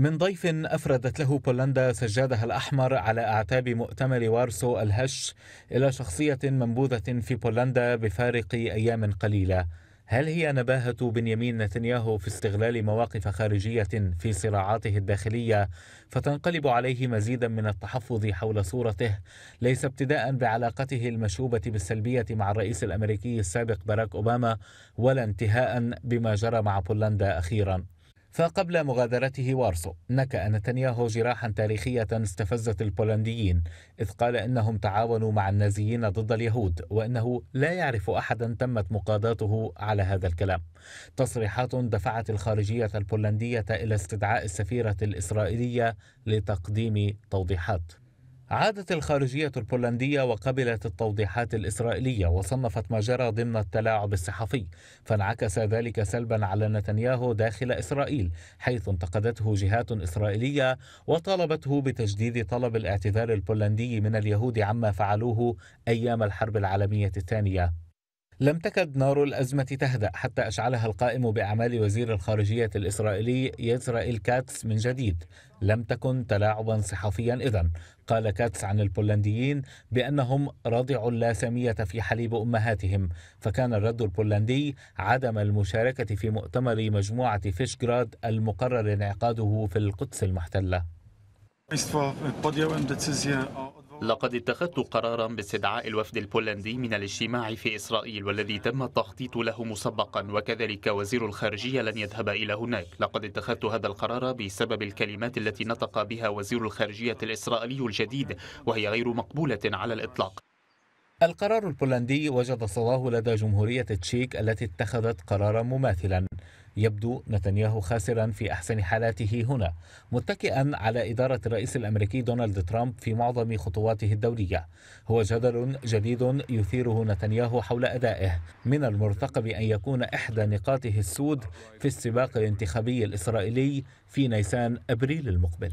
من ضيف أفردت له بولندا سجادها الأحمر على أعتاب مؤتمر وارسو الهش إلى شخصية منبوذة في بولندا بفارق أيام قليلة. هل هي نباهة بنيامين نتنياهو في استغلال مواقف خارجية في صراعاته الداخلية فتنقلب عليه مزيدا من التحفظ حول صورته؟ ليس ابتداء بعلاقته المشوبة بالسلبية مع الرئيس الأمريكي السابق باراك أوباما ولا انتهاء بما جرى مع بولندا أخيرا. فقبل مغادرته وارسو نكأ نتنياهو جراحا تاريخية استفزت البولنديين إذ قال إنهم تعاونوا مع النازيين ضد اليهود وإنه لا يعرف أحدا تمت مقاضاته على هذا الكلام. تصريحات دفعت الخارجية البولندية إلى استدعاء السفيرة الإسرائيلية لتقديم توضيحات. عادت الخارجية البولندية وقبلت التوضيحات الإسرائيلية وصنفت ما جرى ضمن التلاعب الصحفي فانعكس ذلك سلبا على نتنياهو داخل إسرائيل حيث انتقدته جهات إسرائيلية وطالبته بتجديد طلب الاعتذار البولندي من اليهود عما فعلوه أيام الحرب العالمية الثانية. لم تكد نار الأزمة تهدأ حتى أشعلها القائم بأعمال وزير الخارجية الإسرائيلي يزرائيل كاتس من جديد. لم تكن تلاعبا صحفيا إذا قال كاتس عن البولنديين بأنهم رضعوا اللاسمية في حليب أمهاتهم. فكان الرد البولندي عدم المشاركة في مؤتمر مجموعة فيشغراد المقرر انعقاده في القدس المحتلة. لقد اتخذت قرارا باستدعاء الوفد البولندي من الاجتماع في إسرائيل والذي تم التخطيط له مسبقا وكذلك وزير الخارجية لن يذهب إلى هناك. لقد اتخذت هذا القرار بسبب الكلمات التي نطق بها وزير الخارجية الإسرائيلي الجديد وهي غير مقبولة على الإطلاق. القرار البولندي وجد صداه لدى جمهورية تشيك التي اتخذت قرارا مماثلا. يبدو نتنياهو خاسرا في أحسن حالاته هنا متكئا على إدارة الرئيس الأمريكي دونالد ترامب في معظم خطواته الدولية. هو جدل جديد يثيره نتنياهو حول أدائه. من المرتقب أن يكون إحدى نقاطه السود في السباق الانتخابي الإسرائيلي في نيسان أبريل المقبل.